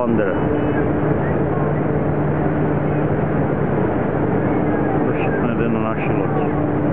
wonder. To všechno jde na naši loď.